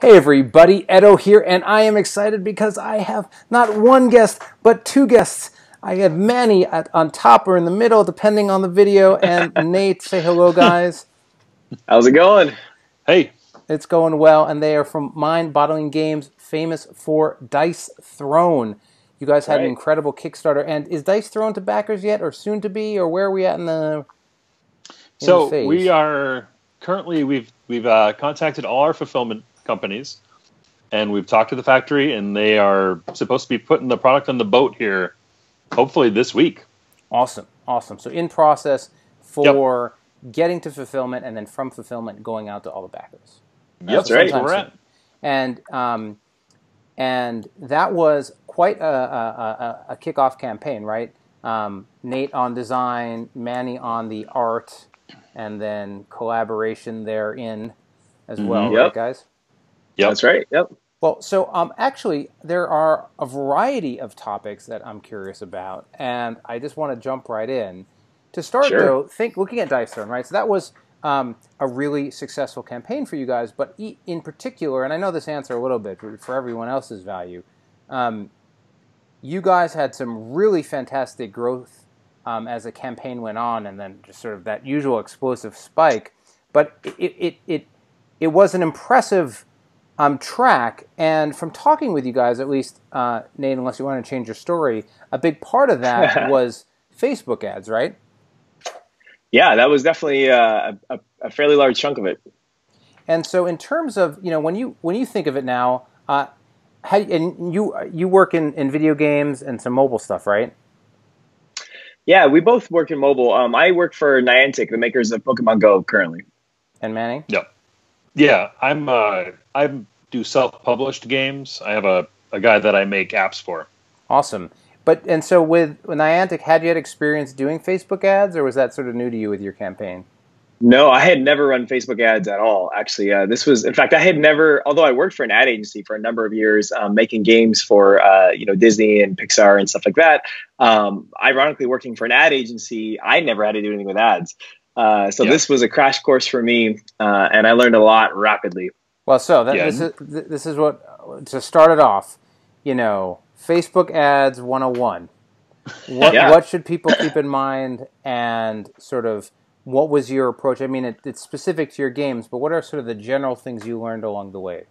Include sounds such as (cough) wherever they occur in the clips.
Hey everybody, Edo here, and I am excited because I have not one guest, but two guests. I have Manny at, on top or in the middle, depending on the video, and (laughs) Nate. Say hello, guys. How's it going? Hey. It's going well, and they are from Mind Bottling Games, famous for Dice Throne. You guys had Right. an incredible Kickstarter, and is Dice Throne to backers yet, or soon to be, or where are we at in the? in So the phase? we are currently we've we've uh, contacted all our fulfillment companies, and we've talked to the factory, and they are supposed to be putting the product on the boat here, hopefully this week. Awesome, awesome. So in process for getting to fulfillment, and then from fulfillment going out to all the backers. That's Yep, right. we're at. and um, and that was quite a, a, a, a kickoff campaign, right? Um, Nate on design, Manny on the art, and then collaboration therein as well, Mhm. right, Yep. guys? Yep. That's right. Yep. Well, so um, actually, there are a variety of topics that I'm curious about, and I just want to jump right in. To start, Sure. though, think looking at Dice Throne, right? So that was um, a really successful campaign for you guys, but e- in particular, and I know this answer a little bit but for everyone else's value, um, you guys had some really fantastic growth um, as the campaign went on, and then just sort of that usual explosive spike. But it it it it was an impressive um, track, and from talking with you guys, at least uh, Nate, unless you want to change your story, a big part of that (laughs) was Facebook ads, right? Yeah, that was definitely uh, a, a fairly large chunk of it. And so, in terms of you know, when you when you think of it now, uh, how, and you you work in, in video games and some mobile stuff, right? Yeah, we both work in mobile. Um, I work for Niantic, the makers of Pokemon Go, currently. And Manny, Yep. Yeah, I'm uh, I do self-published games. I have a, a guy that I make apps for. awesome. But and so with, with Niantic, had you had experience doing Facebook ads, or was that sort of new to you with your campaign? No, I had never run Facebook ads at all. Actually, uh, this was, in fact, I had never. Although I worked for an ad agency for a number of years, um, making games for uh, you know Disney and Pixar and stuff like that. Um, ironically, working for an ad agency, I never had to do anything with ads. Uh, so Yeah. this was a crash course for me, uh, and I learned a lot rapidly. Well, so that, Yeah. this is this is what to start it off. You know, Facebook ads 101. What Yeah. what should people keep in mind, and sort of what was your approach? I mean, it, it's specific to your games, but what are sort of the general things you learned along the way?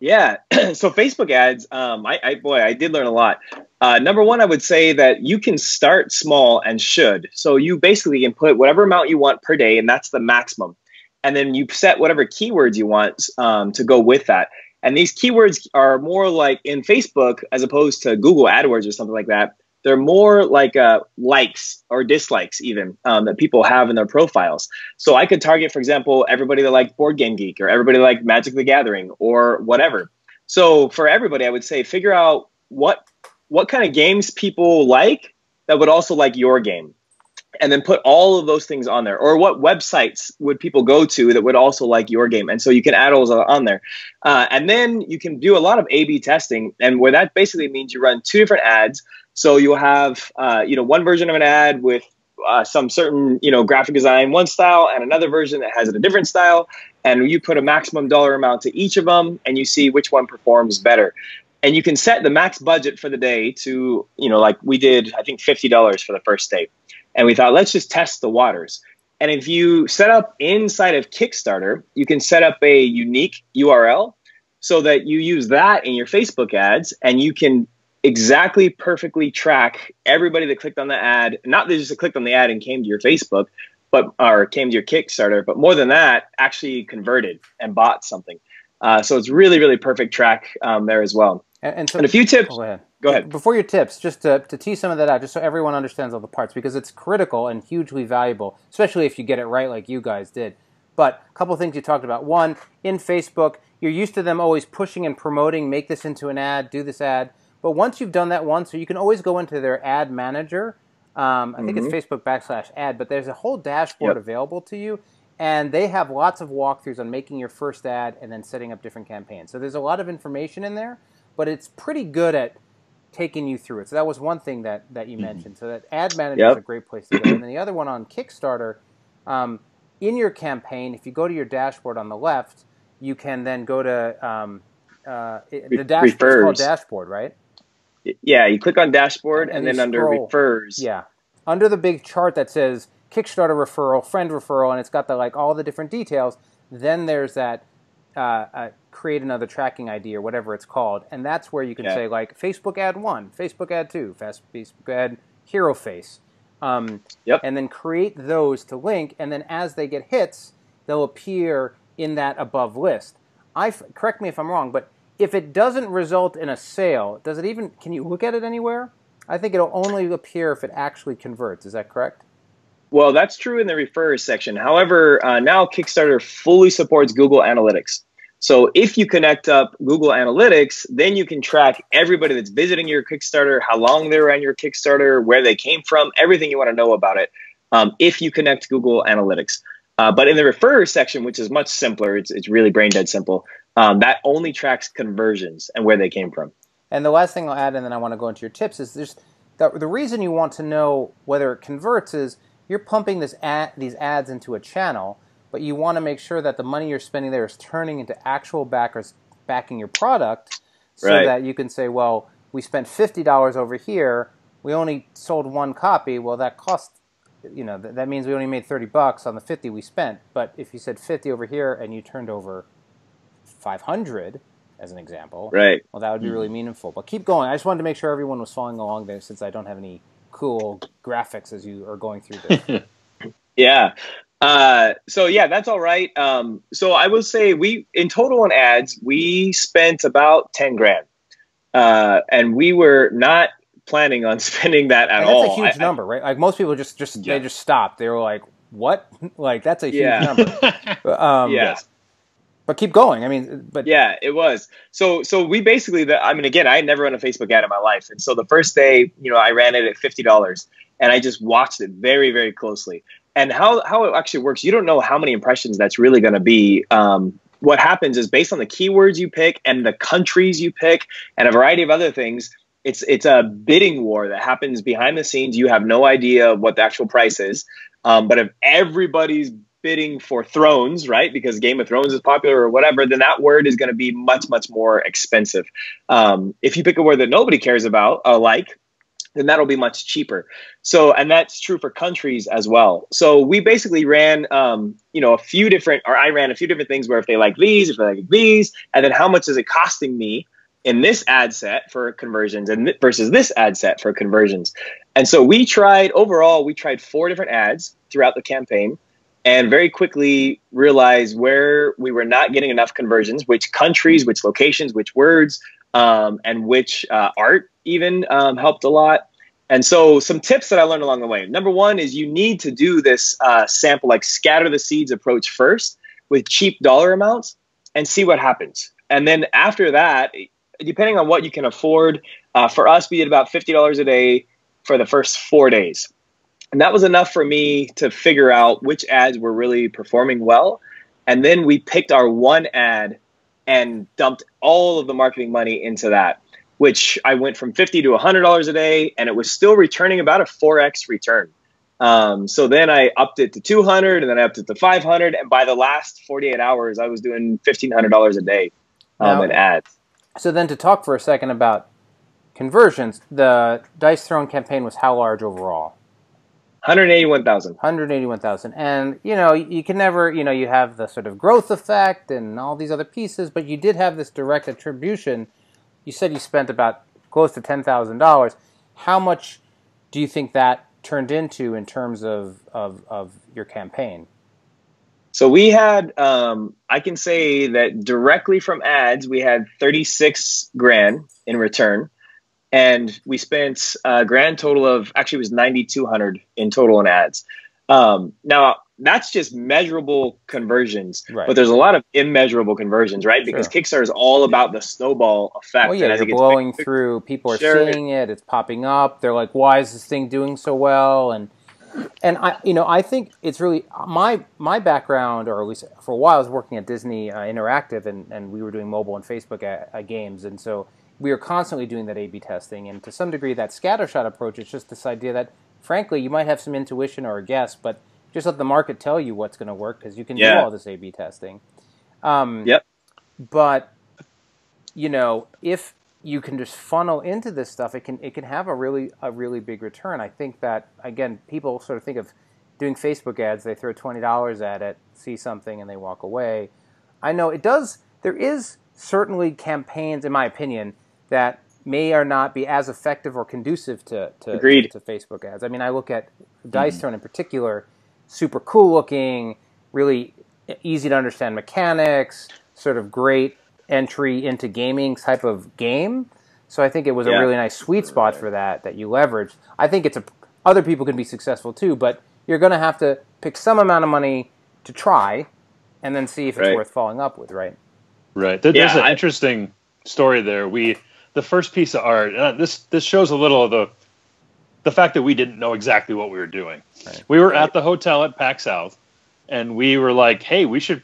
Yeah. (clears throat) so Facebook ads, um, I, I boy, I did learn a lot. Uh, number one, I would say that you can start small and should. So you basically can put whatever amount you want per day, and that's the maximum. And then you set whatever keywords you want um, to go with that. And these keywords are more like in Facebook as opposed to Google AdWords or something like that. They're more like uh, likes or dislikes, even um, that people have in their profiles. So I could target, for example, everybody that liked Board Game Geek or everybody that liked Magic the Gathering or whatever. So for everybody, I would say figure out what what kind of games people like that would also like your game. And then put all of those things on there. Or what websites would people go to that would also like your game? And so you can add those on there. Uh, and then you can do a lot of A B testing. And where that basically means you run two different ads. So you'll have uh, you know one version of an ad with uh, some certain you know graphic design one style and another version that has a different style and you put a maximum dollar amount to each of them and you see which one performs better and you can set the max budget for the day to you know like we did i think $50 for the first day. And we thought let's just test the waters. And if you set up inside of kickstarter you can set up a unique url so that you use that in your facebook ads and you can exactly perfectly track everybody that clicked on the ad not that just clicked on the ad and came to your facebook but or came to your kickstarter but more than that actually converted and bought something. Uh, so it's really really perfect track um, there as well And, and so, and a few tips Oh, go ahead. Go ahead. Before your tips, just to, to tease some of that out, just so everyone understands all the parts, because it's critical and hugely valuable, especially if you get it right like you guys did. But a couple of things you talked about. One, in Facebook, you're used to them always pushing and promoting, make this into an ad, do this ad. But once you've done that once, so you can always go into their ad manager. Um, I think it's Facebook backslash ad, but there's a whole dashboard Yep. available to you. And they have lots of walkthroughs on making your first ad and then setting up different campaigns. So there's a lot of information in there, but it's pretty good at taking you through it. So that was one thing that, that you mentioned. So that ad manager is a great place to go. And then the other one on Kickstarter, um, in your campaign, if you go to your dashboard on the left, you can then go to um, uh, the dash, called dashboard, right? Yeah, you click on dashboard and, and then under refers. Yeah, under the big chart that says Kickstarter referral, friend referral, and it's got the like all the different details. Then there's that uh, uh, create another tracking ID or whatever it's called, and that's where you can yeah. say like Facebook ad one, Facebook ad two, Facebook ad hero face, um, yep. and then create those to link, and then as they get hits, they'll appear in that above list. I correct me if I'm wrong, but if it doesn't result in a sale, does it even? Can you look at it anywhere? I think it'll only appear if it actually converts. Is that correct? Well, that's true in the refers section. However, uh, now Kickstarter fully supports Google Analytics. So if you connect up Google Analytics, then you can track everybody that's visiting your Kickstarter, how long they're on your Kickstarter, where they came from, everything you want to know about it. Um, if you connect Google Analytics. Uh, but in the refer section, which is much simpler, it's, it's really brain dead simple. Um, that only tracks conversions and where they came from. And the last thing I'll add, and then I want to go into your tips, is there's the, the reason you want to know whether it converts is you're pumping this ad, these ads into a channel, but you want to make sure that the money you're spending there is turning into actual backers backing your product, so right. that you can say, well, we spent fifty dollars over here, we only sold one copy. Well, that cost, you know, th- that means we only made thirty bucks on the fifty we spent. But if you said fifty over here and you turned over five hundred, as an example, right? Well, that would be mm-hmm. really meaningful. But keep going. I just wanted to make sure everyone was following along there, since I don't have any cool graphics as you are going through this. (laughs) yeah. Uh, so yeah, that's all right. Um, so I will say we in total on ads we spent about ten grand, uh, and we were not planning on (laughs) spending that at that's all. That's a huge I, number, right? Like most people just just yeah. they just stopped. They were like, "What? (laughs) like that's a huge yeah. number." (laughs) um, yes but keep going. I mean, but yeah, it was. So so we basically the I mean again, I had never run a Facebook ad in my life. And so the first day, you know, I ran it at $50 and I just watched it very very closely. And how how it actually works, you don't know how many impressions that's really going to be. Um, what happens is based on the keywords you pick and the countries you pick and a variety of other things, it's it's a bidding war that happens behind the scenes. You have no idea what the actual price is. Um, but if everybody's bidding for thrones, right? Because Game of Thrones is popular or whatever, then that word is going to be much, much more expensive. Um, if you pick a word that nobody cares about, uh, like, then that'll be much cheaper. So, and that's true for countries as well. So we basically ran, um, you know, a few different, or I ran a few different things where if they like these, if they like these, and then how much is it costing me in this ad set for conversions and th- versus this ad set for conversions. And so we tried overall, we tried four different ads throughout the campaign and very quickly realized where we were not getting enough conversions, which countries, which locations, which words, um, and which uh, art even um, helped a lot. And so, some tips that I learned along the way. Number one is you need to do this uh, sample, like scatter the seeds approach first with cheap dollar amounts and see what happens. And then after that, depending on what you can afford, uh, for us, we did about $50 a day for the first four days. And that was enough for me to figure out which ads were really performing well. And then we picked our one ad and dumped all of the marketing money into that, which I went from 50 to $100 a day, and it was still returning about a 4x return. Um, so then I upped it to 200 and then I upped it to 500. And by the last 48 hours, I was doing $1,500 a day um, now, in ads. So then to talk for a second about conversions, the Dice Throne campaign was how large overall? 181,000. 181,000. And, you know, you can never, you know, you have the sort of growth effect and all these other pieces, but you did have this direct attribution. You said you spent about close to $10,000. How much do you think that turned into in terms of, of, of your campaign? So we had, um, I can say that directly from ads, we had 36 grand in return and we spent a grand total of actually it was 9200 in total in ads um, now that's just measurable conversions right. but there's a lot of immeasurable conversions right because sure. kickstarter is all about the snowball effect well, yeah, you're blowing through people are sure. seeing it it's popping up they're like why is this thing doing so well and and I, you know, I think it's really my my background, or at least for a while, I was working at Disney uh, Interactive, and, and we were doing mobile and Facebook uh, uh, games, and so we are constantly doing that A/B testing, and to some degree, that scattershot approach is just this idea that, frankly, you might have some intuition or a guess, but just let the market tell you what's going to work because you can yeah. do all this A/B testing. Um, yep. but you know, if you can just funnel into this stuff, it can it can have a really a really big return. I think that again, people sort of think of doing Facebook ads. They throw twenty dollars at it, see something, and they walk away. I know it does. There is certainly campaigns, in my opinion, that may or not be as effective or conducive to to, Agreed. to Facebook ads. I mean, I look at Dice Throne in particular, super cool looking, really easy to understand mechanics, sort of great entry into gaming type of game. So I think it was Yeah. a really nice sweet spot for that that you leveraged. I think it's a other people can be successful too, but you're going to have to pick some amount of money to try, and then see if it's Right. worth following up with, right? Right. There- Yeah, There's an I- interesting story there. We the first piece of art. Uh, this this shows a little of the the fact that we didn't know exactly what we were doing. Right. We were at the hotel at PAX South, and we were like, "Hey, we should.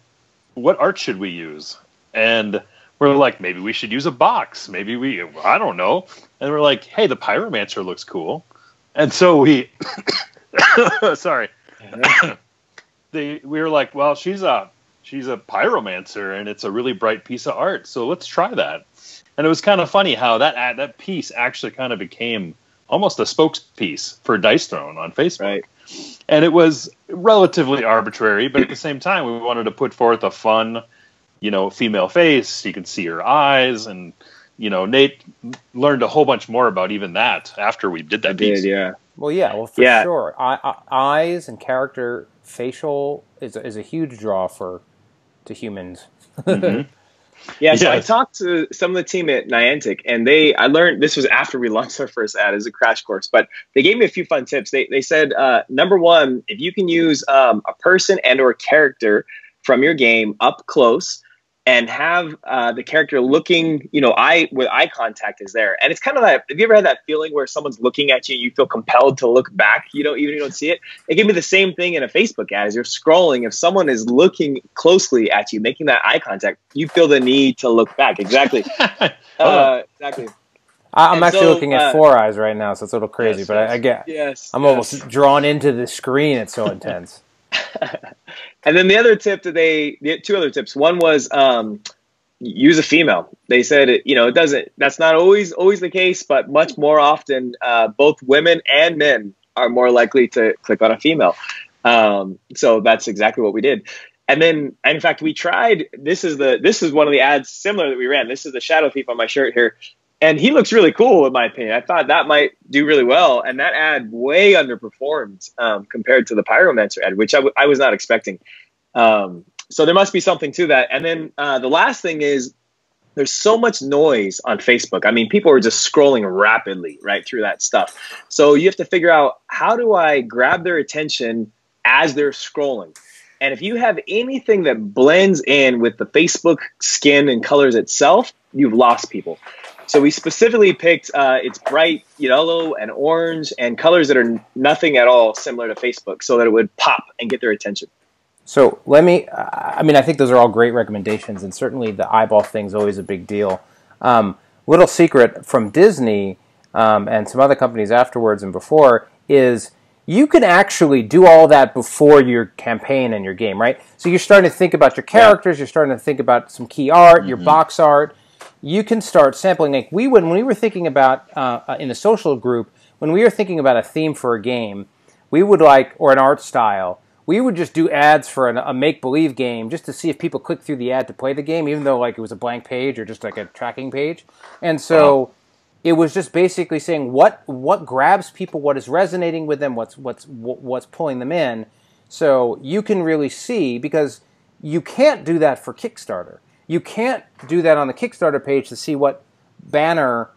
What art should we use?" And we're like, "Maybe we should use a box. Maybe we. I don't know." And we're like, "Hey, the Pyromancer looks cool," and so we. (coughs) sorry. (coughs) they we were like, well, she's a she's a pyromancer, and it's a really bright piece of art. So let's try that. And it was kind of funny how that that piece actually kind of became almost a spokespiece for Dice Throne on Facebook. Right. And it was relatively arbitrary, but at the same time, we wanted to put forth a fun, you know, female face. You can see her eyes, and you know, Nate learned a whole bunch more about even that after we did that I piece. did, yeah. Well, yeah, well for Yeah. sure. I, I, eyes and character, facial is a, is a huge draw for to humans. (laughs) Mhm. Yeah, so I talked to some of the team at Niantic, and they I learned this was after we launched our first ad as a crash course, but they gave me a few fun tips. They they said uh, number one, if you can use um, a person and or character from your game up close and have uh, the character looking, you know, eye with eye contact is there, and it's kind of that. Have you ever had that feeling where someone's looking at you, and you feel compelled to look back, you know, even if you don't see it? It gave me the same thing in a Facebook ad. As you're scrolling, if someone is looking closely at you, making that eye contact, you feel the need to look back. Exactly. (laughs) Uh, exactly. I, I'm And actually so, looking at uh, four eyes right now, so it's a little crazy, Yes, but yes. I, I get Yes. I'm yes. almost drawn into the screen. It's so (laughs) intense. (laughs) And then the other tip that they, the two other tips. One was um, use a female. They said, it, you know, it doesn't. That's not always always the case, but much more often, uh, both women and men are more likely to click on a female. Um, so that's exactly what we did. And then, in fact, we tried. This is the this is one of the ads similar that we ran. This is the Shadow Thief on my shirt here, and he looks really cool in my opinion. I thought that might do really well, and that ad way underperformed um, compared to the Pyromancer ad, which I, w- I was not expecting. Um, so there must be something to that. And then uh, the last thing is there's so much noise on Facebook. I mean, people are just scrolling rapidly right through that stuff. So you have to figure out how do I grab their attention as they're scrolling. And if you have anything that blends in with the Facebook skin and colors itself, you've lost people. So we specifically picked uh, it's bright yellow and orange and colors that are nothing at all similar to Facebook, so that it would pop and get their attention. So let me. I mean, I think those are all great recommendations, and certainly the eyeball thing's always a big deal. Um, little secret from Disney um, and some other companies afterwards and before is you can actually do all that before your campaign and your game, right? So you're starting to think about your characters, you're starting to think about some key art, your box art. You can start sampling. Like we when we were thinking about uh, uh, in the social group when we were thinking about a theme for a game, we would like or an art style we would just do ads for an, a make believe game just to see if people click through the ad to play the game, even though like it was a blank page or just like a tracking page. And so it was just basically saying what what grabs people, what is resonating with them, what's what's what's pulling them in. So you can really see because you can't do that for Kickstarter. You can't do that on the Kickstarter page to see what banner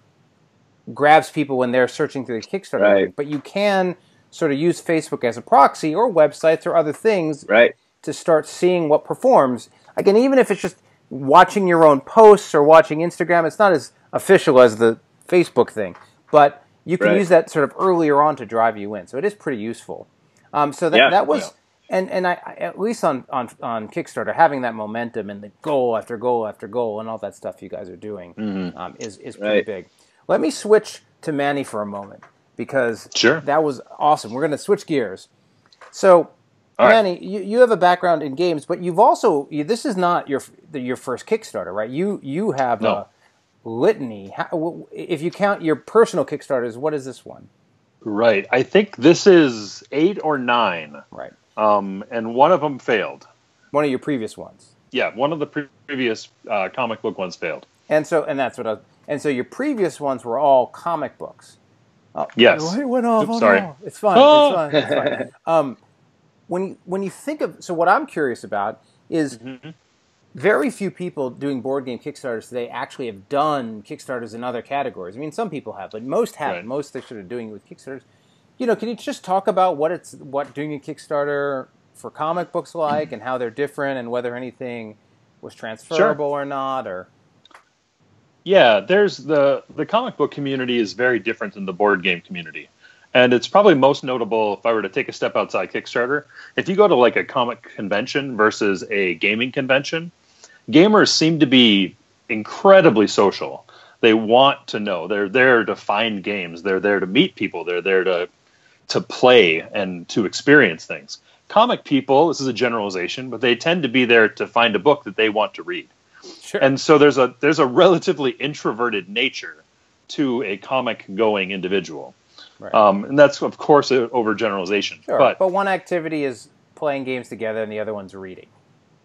grabs people when they're searching through the Kickstarter. Right. link. But you can sort of use Facebook as a proxy or websites or other things Right. to start seeing what performs. Again, even if it's just watching your own posts or watching Instagram, it's not as official as the Facebook thing, but you can Right. use that sort of earlier on to drive you in. So it is pretty useful. Um, so that Yeah. that was. And, and I, I- at least on, on on Kickstarter, having that momentum and the goal after goal after goal and all that stuff you guys are doing um, is is pretty Right. big. Let me switch to Manny for a moment because Sure. that was awesome. We're going to switch gears. So All right. Manny, you, you have a background in games, but you've also you, this is not your your first Kickstarter, right? You you have No. a litany. How, if you count your personal Kickstarters, what is this one? Right. I think this is eight or nine, Right, um, and one of them failed. one of your previous ones. Yeah, one of the pre- previous uh, comic book ones failed. And so, and that's what I was. And so, your previous ones were all comic books. Oh, Yes. it went off. Oops, oh, sorry. no. It's fine. Oh. It's fine. It's fine. (laughs) Um, when you, when you think of so, what I'm curious about is Mhm. very few people doing board game Kickstarters today actually have done Kickstarters in other categories. I mean, some people have, but most haven't. Right. Most they're sort of doing it with Kickstarters. You know, can you just talk about what it's what doing a Kickstarter for comic books like, and how they're different, and whether anything was transferable or not, or Yeah, there's the the comic book community is very different than the board game community. And it's probably most notable if I were to take a step outside Kickstarter. If you go to like a comic convention versus a gaming convention, gamers seem to be incredibly social. They want to know. They're there to find games. They're there to meet people. They're there to to play and to experience things. Comic people, this is a generalization, but they tend to be there to find a book that they want to read sure. and so there's a there's a relatively introverted nature to a comic going individual Right. um, and that's of course an overgeneralization Sure, but, but one activity is playing games together, and the other one's reading.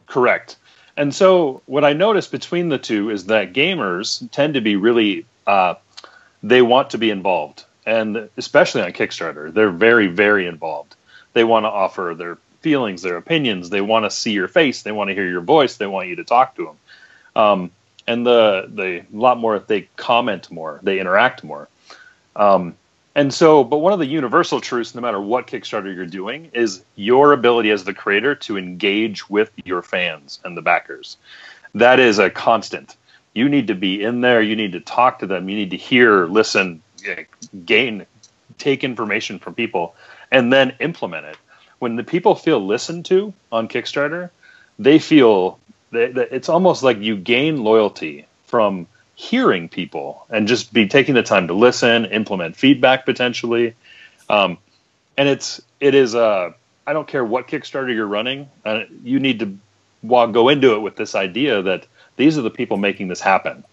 correct and so what i notice between the two is that gamers tend to be really uh, they want to be involved and especially on kickstarter they're very very involved. They want to offer their feelings their opinions. They want to see your face. They want to hear your voice. They want you to talk to them um, and the the a lot more they comment more. They interact more. Um, and so but one of the universal truths no matter what kickstarter you're doing is your ability as the creator to engage with your fans and the backers. That is a constant. You need to be in there. You need to talk to them. You need to hear listen gain take information from people and then implement it. When the people feel listened to on kickstarter they feel that, that it's almost like you gain loyalty from hearing people and just be taking the time to listen implement feedback potentially. Um, and it's it is uh i don't care what kickstarter you're running uh, you need to walk, go into it with this idea that these are the people making this happen.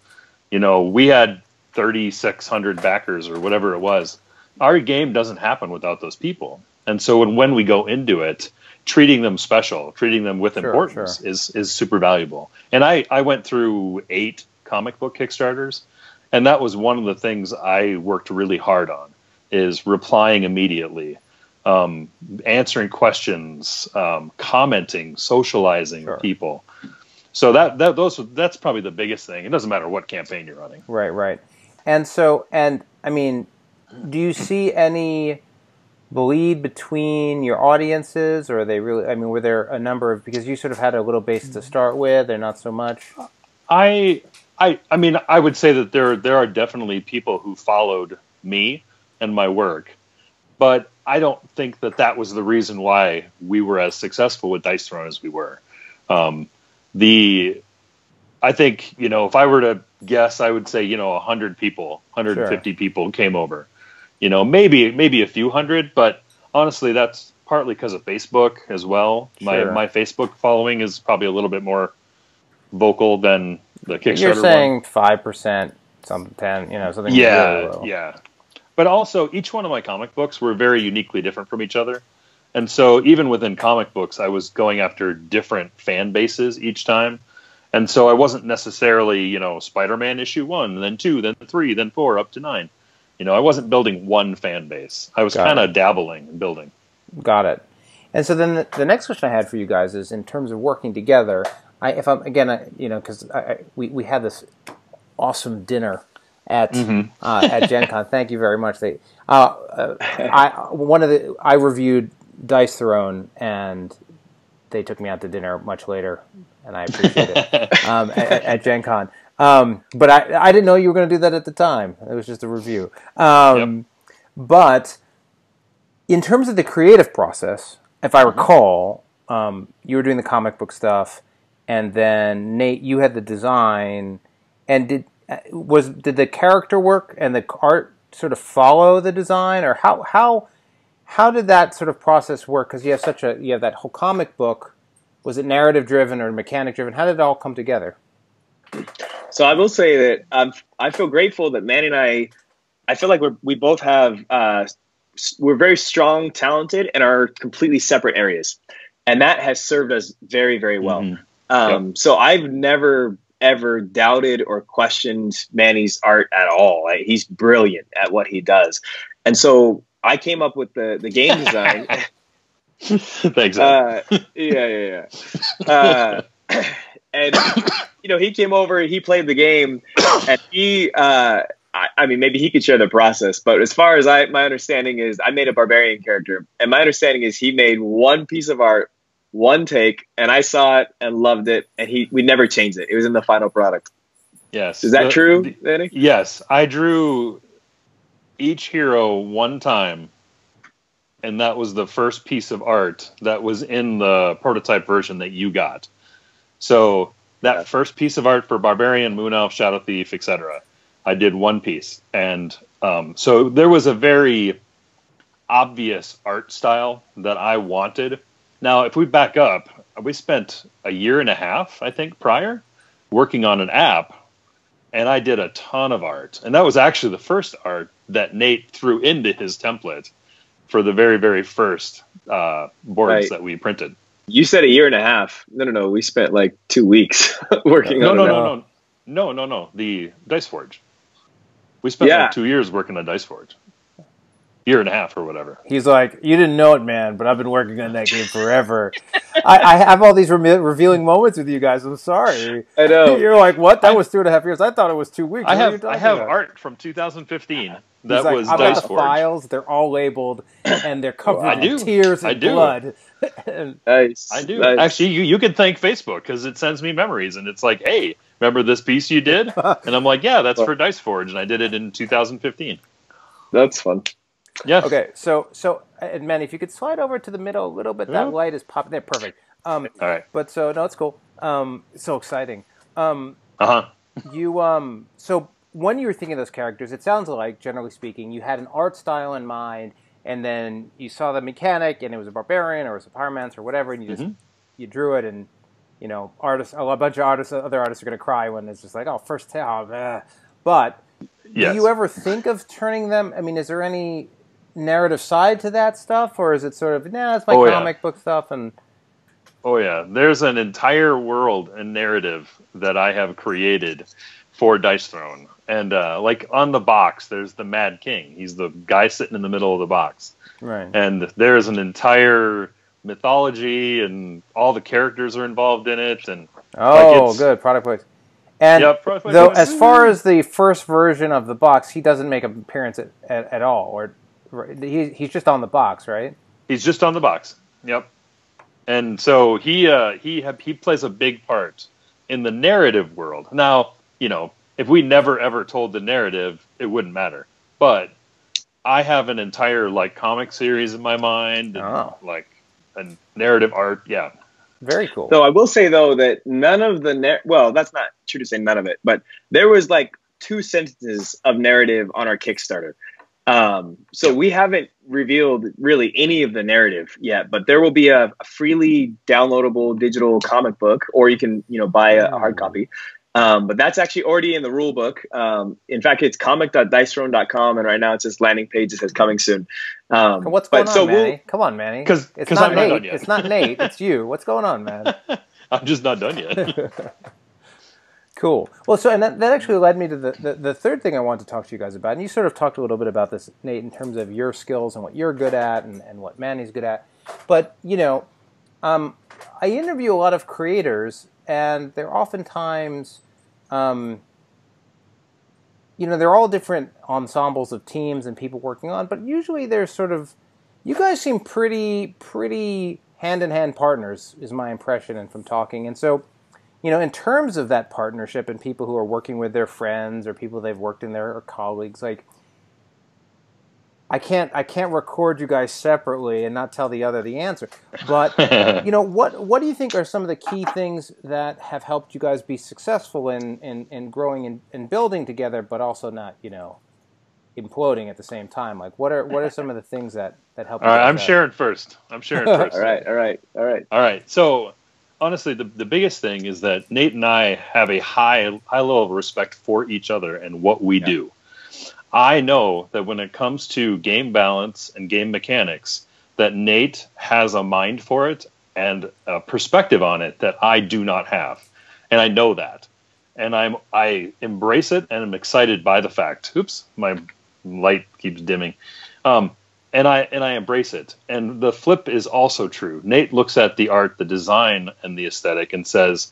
You know we had 3600 backers or whatever it was our game doesn't happen without those people and so when, when we go into it treating them special treating them with Sure, importance sure. is is super valuable and i i went through eight comic book kickstarters and that was one of the things i worked really hard on is replying immediately um, answering questions um, commenting socializing Sure. people so that, that those that's probably the biggest thing it doesn't matter what campaign you're running Right, right. And so, and I mean, do you see any bleed between your audiences, or are they really? I mean, were there a number of because you sort of had a little base to start with, or not so much? I I I mean I would say that there there are definitely people who followed me and my work, but I don't think that that was the reason why we were as successful with Dice Throne as we were. Um, the I think you know if I were to guess, I would say you know hundred people, 150 people came over. You know maybe maybe a few hundred, but honestly that's partly because of Facebook as well. My Sure. my Facebook following is probably a little bit more vocal than the Kickstarter You're saying five percent, something ten, you know, something. Yeah, low. yeah. But also, each one of my comic books were very uniquely different from each other. And so, even within comic books, I was going after different fan bases each time. And so, I wasn't necessarily, you know, Spider Man issue one, then two, then three, then four, up to nine. You know, I wasn't building one fan base. I was kind of dabbling and building. Got it. And so then the, the next question I had for you guys is in terms of working together. I, if I'm again, I, you know, because I, I, we we had this awesome dinner at uh, at Gen Con. Thank you very much. They, uh, uh, I one of the I reviewed Dice Throne, and they took me out to dinner much later, and I appreciate it um, at, at Gen Con. Um, but I I didn't know you were going to do that at the time. It was just a review. Um, But in terms of the creative process, if I recall, um, you were doing the comic book stuff, and then Nate, you had the design. And did uh, was did the character work and the art sort of follow the design, or how how how did that sort of process work? Because you have such a you have that whole comic book. Was it narrative driven or mechanic driven? How did it all come together? So I will say that um, I feel grateful that Manny and I, I feel like we're, we both have, uh, we're very strong, talented, and are completely separate areas, and that has served us very, very well. Mhm. Um, Yep. So I've never ever doubted or questioned Manny's art at all. Like, he's brilliant at what he does, and so I came up with the the game (laughs) design. (laughs) Thanks. Uh, yeah, yeah, yeah. Uh, (coughs) and you know, he came over, he played the game, and he. Uh, I, I mean, maybe he could share the process, but as far as I, my understanding is, I made a barbarian character, and my understanding is he made one piece of art, one take, and I saw it and loved it, and he we never changed it. It was in the final product. yes. Is that The- true, Manny? Yes, I drew each hero one time, and that was the first piece of art that was in the prototype version that you got. So that first piece of art for Barbarian, Moon Elf, Shadow Thief, etc., I did one piece, and um, so there was a very obvious art style that I wanted. Now, if we back up, we spent a year and a half, I think, prior working on an app and I did a ton of art. And that was actually the first art that Nate threw into his template for the very, very first uh, boards Right. that we printed. You said a year and a half. No, no, no. We spent like two weeks (laughs) working No, on no, no, no, no, no, no. The Dice Forge. We spent Yeah. like two years working on Dice Forge. Year and a half or whatever. He's like, you didn't know it, man, but I've been working on that game forever. I, I have all these reme- revealing moments with you guys. I'm sorry. I know. (laughs) You're like, what? That was two and a half years. I thought it was two weeks. I What are you have I have about? art from 2015 He's that like, was I've Dice got the Forge. files. They're all labeled, and they're covered I in do. tears and I do. blood. and, (laughs) Nice. I do. Nice. Actually, you, you can thank Facebook because it sends me memories and it's like, hey, remember this piece you did? (laughs) And I'm like, yeah, that's for Dice Forge, and I did it in 2015. That's fun. Yes. okay, so so, and Manny, if you could slide over to the middle a little bit, that Yeah. light is popping there. Perfect. Um, All right. but so no, it's cool. Um, so exciting. Um, Uh huh. you um so when you were thinking of those characters it sounds like generally speaking you had an art style in mind and then you saw the mechanic and it was a barbarian or it was a pyromancer or whatever and you just Mhm. you drew it and you know artists a bunch of artists other artists are going to cry when it's just like oh first tale blah. but Yes. do you ever think of turning them i mean is there any narrative side to that stuff or is it sort of nah it's my Oh, yeah. comic book stuff and Oh yeah, there's an entire world and narrative that I have created for Dice Throne, and uh, like on the box, there's the Mad King. He's the guy sitting in the middle of the box, right and there's an entire mythology, and all the characters are involved in it. And oh it's- good product place and product though as far as the first version of the box he doesn't make an appearance at, at, at all or right, he, he's just on the box right He's just on the box. Yep. And so he uh, he ha- he plays a big part in the narrative world. Now, you know, if we never ever told the narrative, it wouldn't matter. But I have an entire like comic series in my mind, and, Oh. like a narrative art. Yeah. very cool So I will say though that none of the nar- well, that's not true to say none of it, but there was like two sentences of narrative on our Kickstarter. Um, so we haven't revealed really any of the narrative yet, but there will be a, a freely downloadable digital comic book, or you can you know buy a, a hard copy. Um, but that's actually already in the rule book. Um, in fact, it's comic.dicethrone.com, and right now it's this landing page that says coming soon. Um, what's but going on so we'll- manny come on manny 'Cause- it's 'cause not I'm not nate done yet. it's not nate it's you what's going on man (laughs) I'm just not done yet. (laughs) Cool. Well, so and that, that actually led me to the, the, the third thing I wanted to talk to you guys about. And you sort of talked a little bit about this, Nate, in terms of your skills and what you're good at and, and what Manny's good at. But, you know, um, I interview a lot of creators, and they're oftentimes, um, you know, they're all different ensembles of teams and people working on, but usually they're sort of, you guys seem pretty, pretty hand in hand partners, is my impression, and from talking. And so, you know, in terms of that partnership and people who are working with their friends or people they've worked in their or colleagues, like I can't I can't record you guys separately and not tell the other the answer. But (laughs) you know, what what do you think are some of the key things that have helped you guys be successful in in, in growing and, and building together, but also not, you know, imploding at the same time. Like, what are what are some of the things that that help? All you right, I'm out? sharing first. I'm sharing (laughs) first. All right, all right, all right. All right. So honestly, the, the biggest thing is that Nate and I have a high high level of respect for each other and what we Yeah. do. I know that when it comes to game balance and game mechanics, that Nate has a mind for it and a perspective on it that I do not have, and I know that, and I'm I embrace it and I'm excited by the fact. Oops, my light keeps dimming. Um, and I and I embrace it. And the flip is also true. Nate looks at the art, the design, and the aesthetic, and says,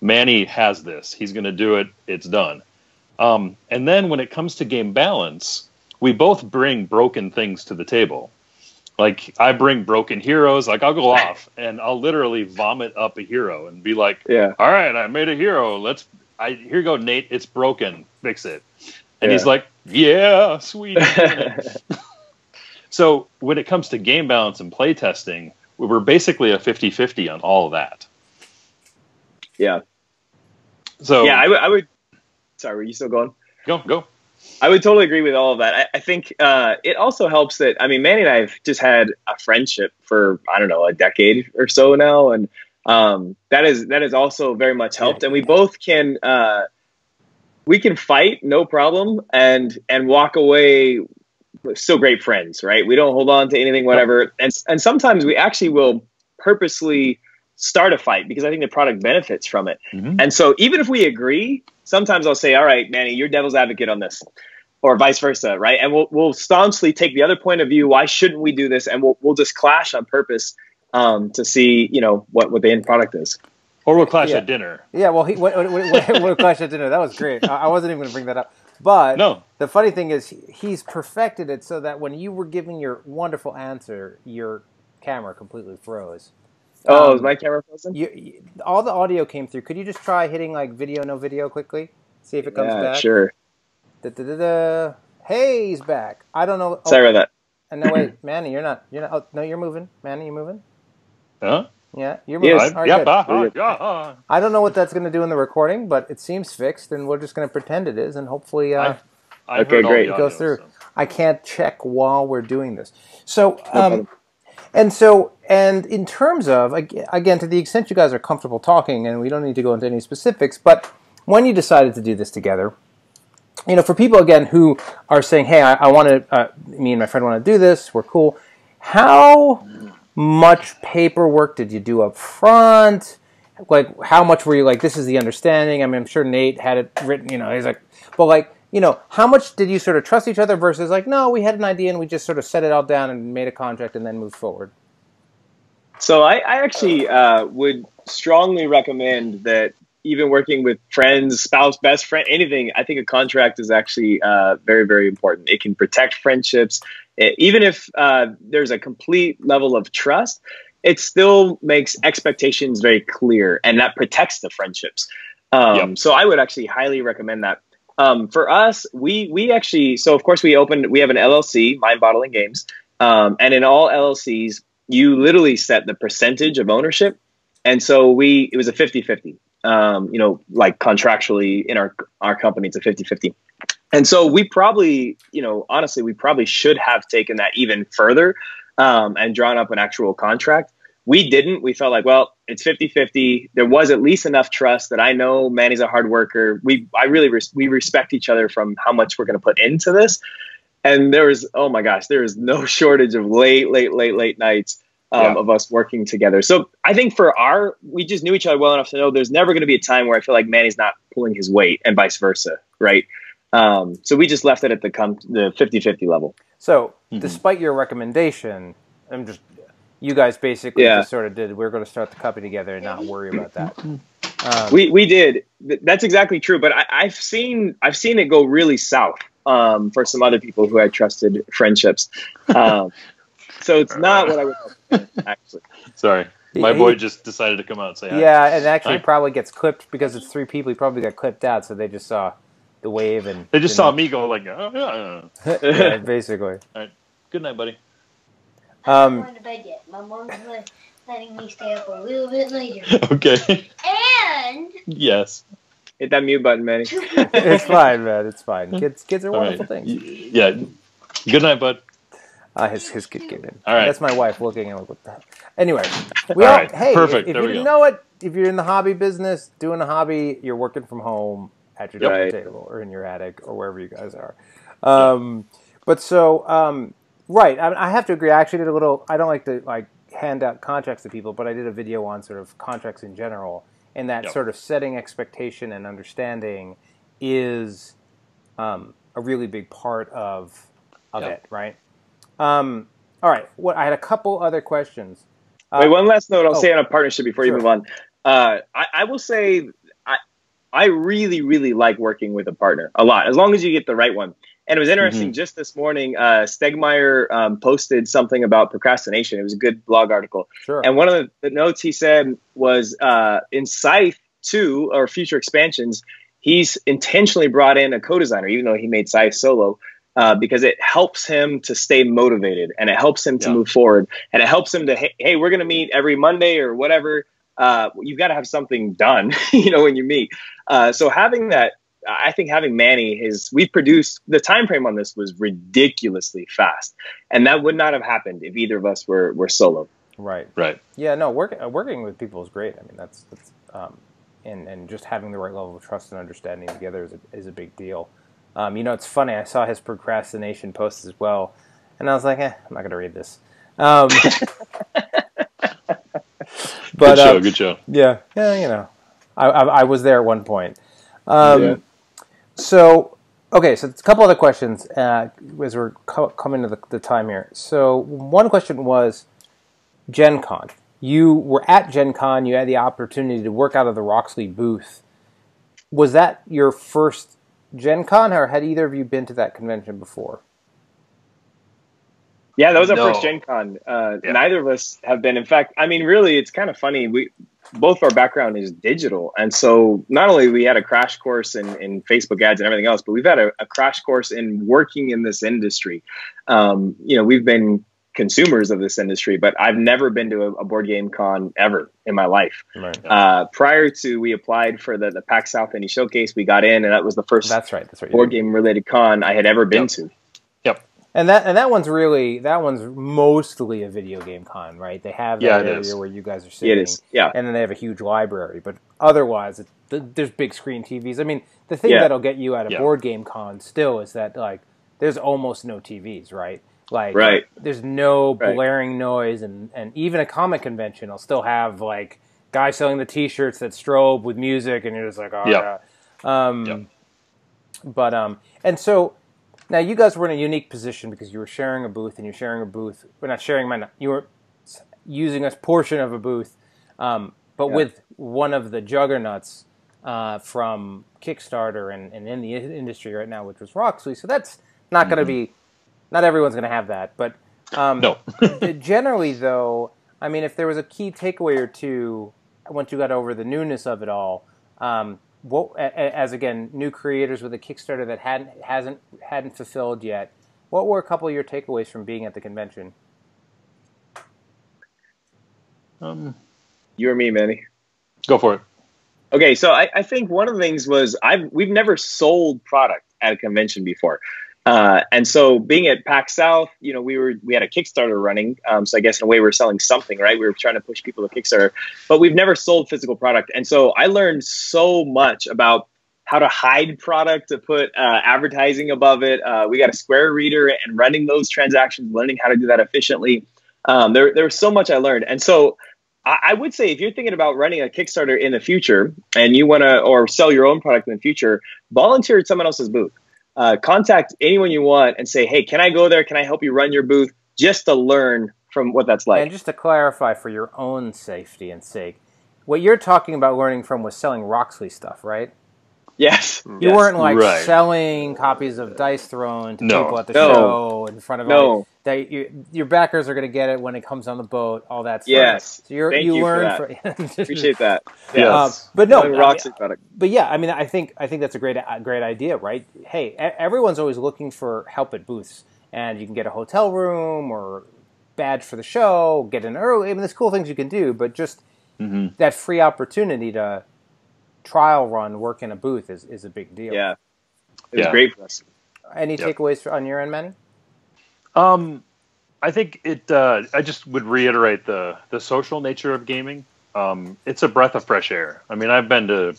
"Manny has this. He's going to do it. It's done." Um, and then when it comes to game balance, we both bring broken things to the table. Like I bring broken heroes. Like I'll go off and I'll literally vomit up a hero and be like, Yeah. "All right, I made a hero. Let's. I here you go, Nate. It's broken. Fix it." And he's like, "Yeah, sweet." (laughs) So when it comes to game balance and play testing, we we're basically a 50-50 on all of that. yeah. So Yeah, I would. Would. Sorry, were you still going? go go. I would totally agree with all of that. I, I think uh, it also helps that I mean, Manny and I have just had a friendship for I don't know a decade or so now, and um, that is that has also very much helped. And we both can uh, we can fight no problem and and walk away still great friends, right? We don't hold on to anything, whatever. And and sometimes we actually will purposely start a fight because I think the product benefits from it. Mhm. And so even if we agree, sometimes I'll say, "All right, Manny, you're devil's advocate on this." Or vice versa, right? And we'll we'll staunchly take the other point of view. Why shouldn't we do this? And we'll we'll just clash on purpose um, to see, you know, what what the end product is. Or we'll clash Yeah. at dinner. Yeah, well, he what, what, what, what clash at dinner? That was great. I, I wasn't even going to bring that up, but No. the funny thing is, he's perfected it so that when you were giving your wonderful answer, your camera completely froze. Oh, Um, is my camera frozen? You, you, all the audio came through. Could you just try hitting like video, no video, quickly? See if it comes Yeah, back. sure. Da, da, da, da. Hey, he's back. I don't know. Oh, Sorry about that. And no, wait, (clears throat) Manny, you're not. You're not. Oh, no, you're moving. Manny, you moving? Huh? Yeah, you're. Yes. All right, yep. uh-huh, yeah. I don't know what that's going to do in the recording, but it seems fixed, and we're just going to pretend it is, and hopefully, uh, I Okay, great. it goes through. so. I can't check while we're doing this. So, um, problem. and so, and in terms of again, to the extent you guys are comfortable talking, and we don't need to go into any specifics, but when you decided to do this together, you know, for people again who are saying, "Hey, I, I want to," uh, me and my friend want to do this. We're cool. How much paperwork did you do up front? Like, how much were you like? This is the understanding. I mean, I'm sure Nate had it written. You know, he's like, but like, you know, how much did you sort of trust each other versus like, no, we had an idea and we just sort of set it all down and made a contract and then moved forward. So I, I actually uh, would strongly recommend that even working with friends, spouse, best friend, anything, I think a contract is actually uh, very, very important. It can protect friendships. It- even if uh, there's a complete level of trust, it still makes expectations very clear and that protects the friendships. Um, Yep. So I would actually highly recommend that. Um, for us, we we actually so of course we opened we have an LLC, Mind Bottling Games, um, and in all LLCs you literally set the percentage of ownership, and so we it was a 50-50. Um, you know, like contractually in our our company, a 50-50. And so we probably, you know, honestly, we probably should have taken that even further um, and drawn up an actual contract. We didn't. We felt like, well, it's 50-50. There was at least enough trust that I know Manny's a hard worker. We I really res- we respect each other from how much we're going to put into this. And there was, oh my gosh, there is no (laughs) shortage of late, late, late, late nights um, Yeah. of us working together. So I think for our, we just knew each other well enough to know there's never going to be a time where I feel like Manny's not pulling his weight and vice versa, right? Um, so we just left it at the com- the 50-50 level. So, Mhm. despite your recommendation, I'm just you guys basically Yeah. just sort of did. We're going to start the company together and not worry about that. Um, We we did. That's exactly true. But I, I've seen I've seen it go really south um, for some other people who had trusted friendships. Um, so it's not what I would recommend, (laughs) actually. Sorry. My boy just decided to come out and say hi. yeah, and actually Hi. probably gets clipped because it's three people. He probably got clipped out, so they just saw the wave and They just saw didn't- me go like, oh, yeah, yeah. yeah, (laughs) basically. Good night, buddy. I'm Um, going to bed yet. My mom's let- letting me stay up a little bit later. (laughs) okay. And yes. Hit that mute button, Manny. it's fine, man. It's fine. Kids, kids are All wonderful right. things. Y- Yeah. Good night, bud. Uh, his his kid came in. All right. That's my wife looking and like, what the hell? Anyway, we All all, right. hey, Perfect. if, if you go. know it, if you're in the hobby business, doing a hobby, you're working from home at your dinner table or in your attic or wherever you guys are. Um, but so, um, right, I, I have to agree. I actually did a little. I don't like to like hand out contracts to people, but I did a video on sort of contracts in general, and that Yep. sort of setting expectation and understanding is um, a really big part of of Yep. it, right? Um, all right. What I had a couple other questions. Uh, Wait, one last note I'll oh. say on a partnership before you move on. Uh, I, I will say I, I really, really like working with a partner a lot, as long as you get the right one. And it was interesting. Just this morning, uh, Stegmaier um, posted something about procrastination. It was a good blog article. Sure. And one of the, the notes he said was uh, in Scythe 2 or future expansions, he's intentionally brought in a co designer, even though he made Scythe solo, uh, because it helps him to stay motivated and it helps him to Yeah. move forward and it helps him to, hey, hey we're going to meet every Monday or whatever. Uh, you've got to have something done, (laughs) you know, when you meet. Uh, so having that, I think having Manny is we've produced the time frame on this was ridiculously fast, and that would not have happened if either of us were were solo. right. Right. Yeah. No. Work, uh, working with people is great. I mean, that's that's um, and and just having the right level of trust and understanding together is a, is a big deal. Um, you know, it's funny. I saw his procrastination post as well, and I was like, eh, I'm not going to read this. Um, (laughs) (laughs) but good show. uh, good show. Yeah, yeah, you know, I, I, I was there at one point. Um, Yeah. So, okay, so a couple other questions uh, as we're co- coming to the, the time here. So, one question was Gen Con. You were at Gen Con, you had the opportunity to work out of the Roxley booth. Was that your first Gen Con, or had either of you been to that convention before? Yeah, that was our No. first Gen Con. Uh, Yeah. Neither of us have been. In fact, I mean, really, it's kind of funny. We both our background is digital, and so not only we had a crash course in, in Facebook ads and everything else, but we've had a, a crash course in working in this industry. Um, you know, we've been consumers of this industry, but I've never been to a, a board game con ever in my life. Right. Uh, prior to we applied for the the PAX South Indie Showcase, we got in, and that was the first That's right. That's right. board game related con I had ever been Yep. to. Yep. And that and that one's really that one's mostly a video game con, right? They have that Yeah, area is. where you guys are sitting, is, yeah. and then they have a huge library. But otherwise, it, th- there's big screen TVs. I mean, the thing Yeah. that'll get you at a Yeah. board game con still is that like there's almost no TVs, right? Like Right. there's no Right. blaring noise, and and even a comic convention I'll still have like guys selling the T-shirts that strobe with music, and you're just like, oh Yeah. Um, Yep. but um, and so now you guys were in a unique position because you were sharing a booth and you're sharing a booth. We're not sharing my. You were using a portion of a booth, um, but Yeah. with one of the juggernauts uh, from Kickstarter and, and in the industry right now, which was Roxley. So that's not going to be. Not everyone's going to have that, but um, No. (laughs) generally though, I mean, if there was a key takeaway or two once you got over the newness of it all, um, what a- a- as again new creators with a Kickstarter that hadn't hasn't hadn't fulfilled yet, what were a couple of your takeaways from being at the convention? Um, You or me, Manny? go for it. Okay, so I, I think one of the things was I've we've never sold product at a convention before, uh, and so being at PAX South, you know, we were we had a Kickstarter running, um, so I guess in a way we're selling something, right? We were trying to push people to Kickstarter, but we've never sold physical product, and so I learned so much about how to hide product to put uh, advertising above it. Uh, we got a Square reader and running those transactions, learning how to do that efficiently. Um, there there was so much I learned, and so. I I would say if you're thinking about running a Kickstarter in the future and you want to or sell your own product in the future, volunteer at someone else's booth. Uh, contact anyone you want and say, "Hey, can I go there? Can I help you run your booth?" Just to learn from what that's like. and just to clarify for your own safety and sake, what you're talking about learning from was selling Roxley stuff, right? Yes, You yes. weren't like Right. selling copies of Dice Throne to No. people at the No. show in front of No. all that you, your backers are going to get it when it comes on the boat, all that stuff. Yes. So you're, Thank you you for learn that. from (laughs) Appreciate that. Yes. Um, but no, Selling I Roxley mean, product. but yeah, I mean, I think I think that's a great a great idea, right? Hey, e- everyone's always looking for help at booths, and you can get a hotel room or badge for the show, get in early. I mean, there's cool things you can do, but just hmm that free opportunity to trial run work in a booth is, is a big deal. Yeah, it was Yeah. great for us. Any Yep. takeaways on your end, Manny? Um, I think it. Uh, I just would reiterate the the social nature of gaming. Um, it's a breath of fresh air. I mean, I've been to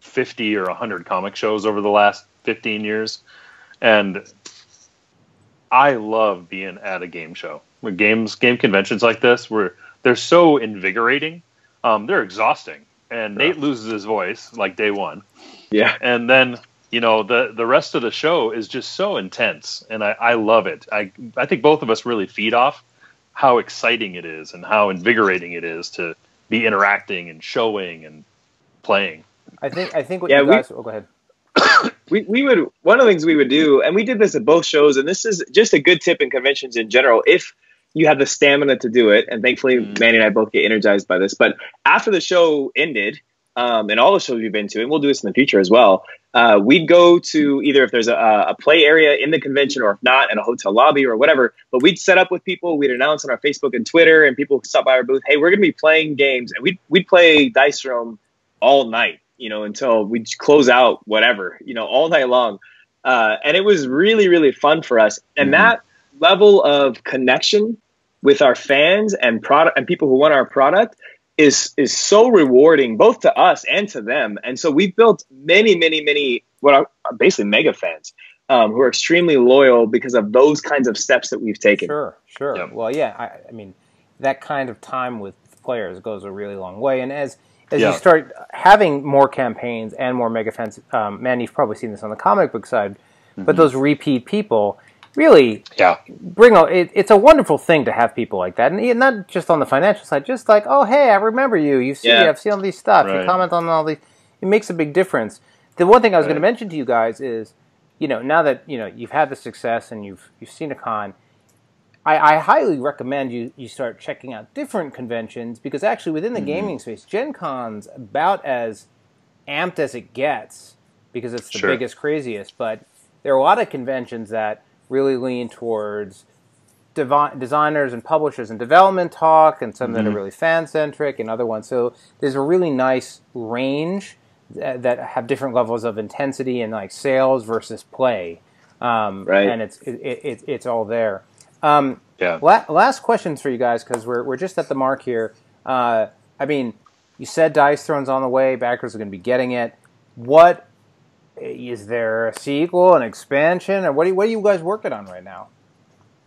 fifty or hundred comic shows over the last fifteen years, and I love being at a game show. With games, game conventions like this, where they're so invigorating. Um, they're exhausting, and Nate loses his voice like day one Yeah, and then you know the the rest of the show is just so intense and i i love it i i think both of us really feed off how exciting it is and how invigorating it is to be interacting and showing and playing I think I think what Yeah, you we- guys. oh, go ahead. (coughs) we we would one of the things we would do, and we did this at both shows, and this is just a good tip in conventions in general. If you have the stamina to do it, and thankfully Mm. Manny and I both get energized by this. But after the show ended, um, and all the shows we've been to, and we'll do this in the future as well, uh, we'd go to either if there's a, a play area in the convention, or if not, in a hotel lobby or whatever. But we'd set up with people. We'd announce on our Facebook and Twitter, and people would stop by our booth. Hey, we're going to be playing games, and we'd we'd play Dice Throne all night, you know, until we'd close out whatever, you know, all night long. Uh, and it was really, really fun for us. And Mhm. that level of connection with our fans and product and people who want our product is is so rewarding both to us and to them. And so we've built many, many, many what are basically mega fans um, who are extremely loyal because of those kinds of steps that we've taken. Sure, sure. Yep. Well, yeah. I, I mean, that kind of time with players goes a really long way. And as as Yeah. you start having more campaigns and more mega fans, um, man, you've probably seen this on the comic book side, Mm-hmm. but those repeat people really yeah bring a, it, it's a wonderful thing to have people like that and not just on the financial side just like oh hey i remember you you see Yeah. i've seen all these stuff you comment on all these it makes a big difference the one thing i was going to mention to you guys is you know now that you know you've had the success and you've you've seen a con I, I highly recommend you, you start checking out different conventions because actually within the Mm-hmm. gaming space, Gen Con's about as amped as it gets because it's the Sure. biggest, craziest. But there are a lot of conventions that really lean towards devi- designers and publishers and development talk, and some that are Mhm. really fan centric, and other ones. So there's a really nice range that, that have different levels of intensity and like sales versus play. Um, Right. And it's it, it, it, it's all there. Um, yeah La- last questions for you guys because we're, we're just at the mark here. Uh, I mean, you said Dice Throne's on the way. Backers are going to be getting it. What is there a sequel, an expansion, or what are, you- what are you guys working on right now?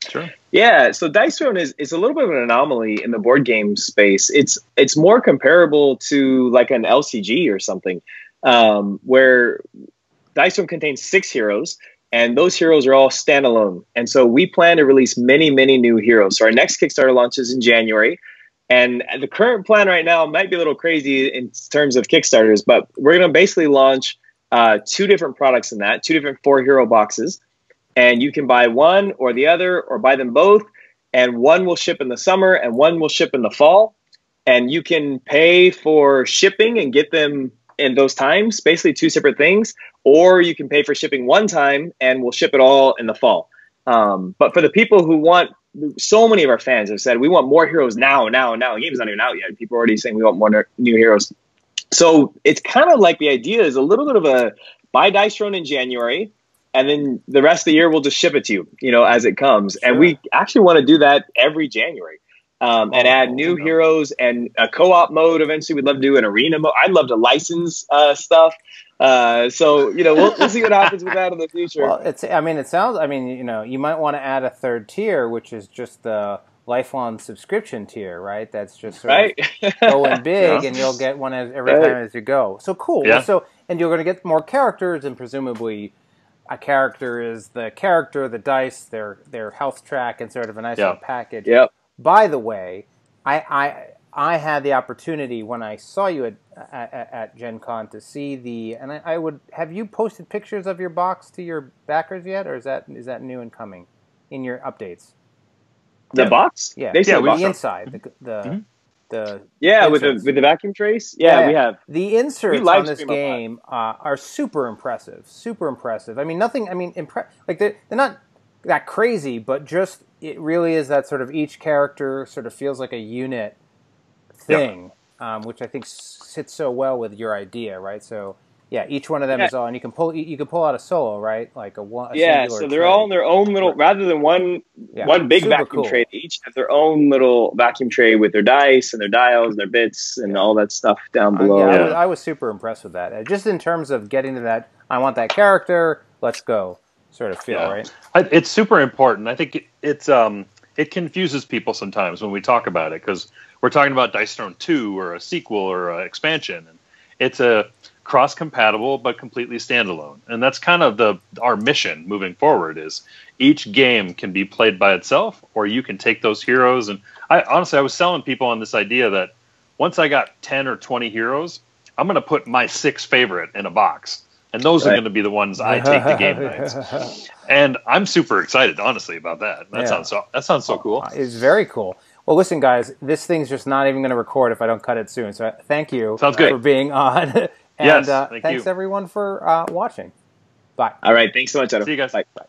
sure Yeah, so Dice Throne is, is a little bit of an anomaly in the board game space. It's it's more comparable to like an LCG or something, um, where Dice Throne contains six heroes, and those heroes are all standalone. And so we plan to release many, many new heroes. So our next Kickstarter launches in January. And the current plan right now might be a little crazy in terms of Kickstarters, but we're going to basically launch uh, two different products in that, two different four hero boxes. And you can buy one or the other or buy them both. And one will ship in the summer and one will ship in the fall. And you can pay for shipping and get them in those times basically two separate things. Or you can pay for shipping one time and we'll ship it all in the fall. Um, but for the people who want so many of our fans have said we want more heroes now now now. The game's not even out yet. People are already saying we want more new heroes so it's kind of like the idea is a little bit of a buy dice throne in january and then the rest of the year we'll just ship it to you, you know, as it comes. And we actually want to do that every January. Um, and Oh, add new okay. heroes and a co-op mode. Eventually, we'd love to do an arena mode. I'd love to license uh, stuff. Uh, so you know, we'll, we'll see what happens with that in the future. Well, it's. I mean, it sounds. I mean, you know, you might want to add a third tier, which is just the lifelong subscription tier, right? That's just sort right? of going (laughs) big, Yeah. and you'll get one as, every Right. time as you go. So cool. Yeah. So and you're going to get more characters, and presumably, a character is the character, the dice, their their health track, and sort of a nice Yeah. little package. yep. By the way, I, I I had the opportunity when I saw you at at, at Gen Con to see the and I, I would have you posted pictures of your box to your backers yet, or is that is that new and coming in your updates? The Yeah. box. Yeah, They the said we box. inside the the, Mhm. the Yeah, with the with the vacuum trace. Yeah, we have. the inserts live on this stream a lot. game uh, are super impressive. Super impressive. I mean, nothing. I mean, impre- like they're, they're not that crazy, but just it really is that sort of each character sort of feels like a unit thing. um, which I think sits so well with your idea, right? So yeah, each one of them Yeah. is all, and you can pull you can pull out a solo, right? Like a one. A yeah, so they're tray. all in their own little, rather than one Yeah, one big super vacuum cool. tray. They each have their own little vacuum tray with their dice and their dials, and their bits, and all that stuff down Uh, below. yeah, I, was, I was super impressed with that. Uh, just in terms of getting to that, I want that character. Let's go, sort of feel, Yeah. right? I, it's super important. I think it, it's um it confuses people sometimes when we talk about it because we're talking about Dice Throne two or a sequel or an expansion, and it's a cross compatible but completely standalone. And that's kind of the our mission moving forward is each game can be played by itself, or you can take those heroes. And I honestly I was selling people on this idea that once I got ten or twenty heroes, I'm going to put my six favorite in a box. And those are going to be the ones I take to game nights (laughs) and I'm super excited, honestly, about that. That Yeah. sounds so. That sounds so cool. Uh, it's very cool. Well, listen, guys, this thing's just not even going to record if I don't cut it soon. So uh, thank you Sounds good. for being on. (laughs) and Yes, uh, thank thanks you. everyone for uh, watching. Bye. All right, thanks so much, Adam. See you guys. Bye. Bye.